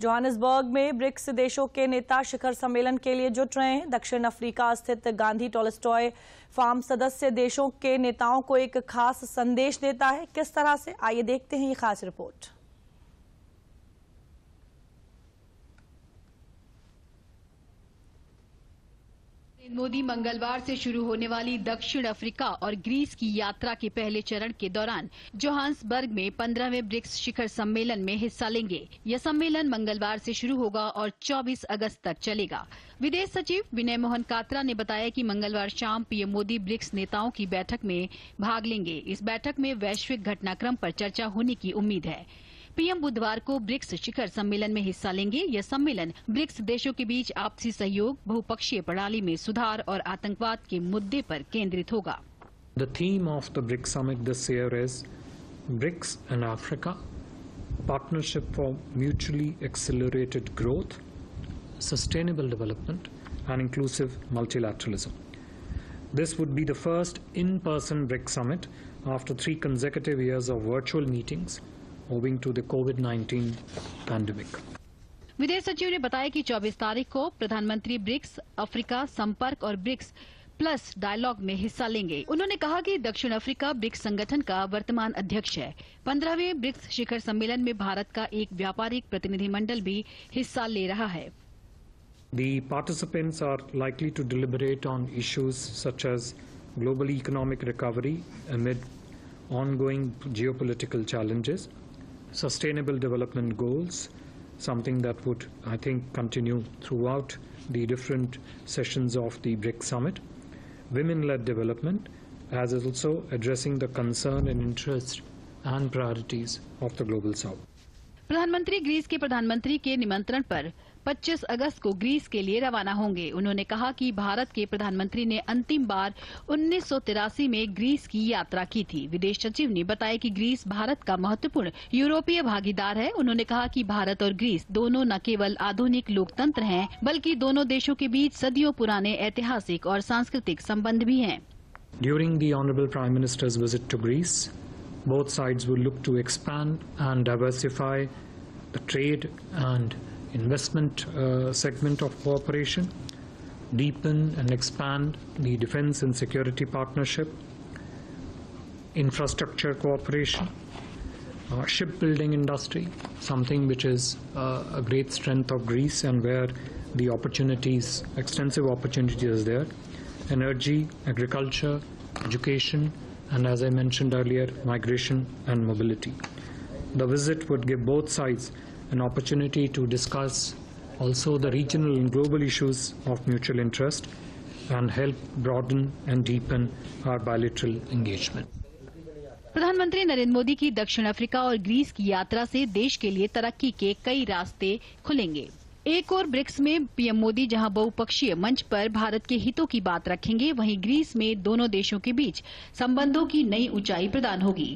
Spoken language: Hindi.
जोहानिसबर्ग में ब्रिक्स देशों के नेता शिखर सम्मेलन के लिए जुट रहे हैं। दक्षिण अफ्रीका स्थित गांधी टोलस्टॉय फार्म सदस्य देशों के नेताओं को एक खास संदेश देता है। किस तरह से? आइए देखते हैं ये खास रिपोर्ट। मोदी मंगलवार से शुरू होने वाली दक्षिण अफ्रीका और ग्रीस की यात्रा के पहले चरण के दौरान जोहान्सबर्ग में पंद्रहवें ब्रिक्स शिखर सम्मेलन में हिस्सा लेंगे। यह सम्मेलन मंगलवार से शुरू होगा और 24 अगस्त तक चलेगा। विदेश सचिव विनय मोहन कात्रा ने बताया कि मंगलवार शाम पीएम मोदी ब्रिक्स नेताओं की बैठक में भाग लेंगे। इस बैठक में वैश्विक घटनाक्रम पर चर्चा होने की उम्मीद है। पीएम बुधवार को ब्रिक्स शिखर सम्मेलन में हिस्सा लेंगे। यह सम्मेलन ब्रिक्स देशों के बीच आपसी सहयोग, बहुपक्षीय प्रणाली में सुधार और आतंकवाद के मुद्दे पर केंद्रित होगा। The theme of the BRICS summit this year is BRICS and Africa partnership for mutually accelerated growth sustainable development and inclusive multilateralism This would be the first in-person BRICS summit after three consecutive years of virtual meetings owing to the COVID-19 pandemic. विदेश सचिव ने बताया कि 24 तारीख को प्रधानमंत्री ब्रिक्स अफ्रीका संपर्क और ब्रिक्स प्लस डायलॉग में हिस्सा लेंगे। उन्होंने कहा कि दक्षिण अफ्रीका ब्रिक्स संगठन का वर्तमान अध्यक्ष है। पंद्रहवें ब्रिक्स शिखर सम्मेलन में भारत का एक व्यापारिक प्रतिनिधिमंडल भी हिस्सा ले रहा है। The participants are likely to deliberate on issues such as global economic recovery amid ongoing geopolitical challenges, sustainable development goals, something that would, I think, continue throughout the different sessions of the BRICS summit, women-led development, as also addressing the concern and interests and priorities of the global south. प्रधानमंत्री ग्रीस के प्रधानमंत्री के निमंत्रण पर 25 अगस्त को ग्रीस के लिए रवाना होंगे। उन्होंने कहा कि भारत के प्रधानमंत्री ने अंतिम बार उन्नीस सौ तिरासी में ग्रीस की यात्रा की थी। विदेश सचिव ने बताया कि ग्रीस भारत का महत्वपूर्ण यूरोपीय भागीदार है। उन्होंने कहा कि भारत और ग्रीस दोनों न केवल आधुनिक लोकतंत्र हैं बल्कि दोनों देशों के बीच सदियों पुराने ऐतिहासिक और सांस्कृतिक संबंध भी हैं। During the Honourable Prime Minister's visit to Greece, both sides will look to expand and the trade and investment uh, segment of cooperation, deepen and expand the defence and security partnership, infrastructure cooperation, uh, shipbuilding industry, something which is uh, a great strength of Greece and where the opportunities, extensive opportunities is there, energy, agriculture, education, and as I mentioned earlier, migration and mobility. The visit would give both sides an opportunity to discuss also the regional and global issues of mutual interest and help broaden and deepen our bilateral engagement. प्रधानमंत्री नरेंद्र मोदी की दक्षिण अफ्रीका और ग्रीस की यात्रा से देश के लिए तरक्की के कई रास्ते खुलेंगे एक और ब्रिक्स में पीएम मोदी जहाँ बहुपक्षीय मंच पर भारत के हितों की बात रखेंगे वहीं ग्रीस में दोनों देशों के बीच संबंधों की नई ऊंचाई प्रदान होगी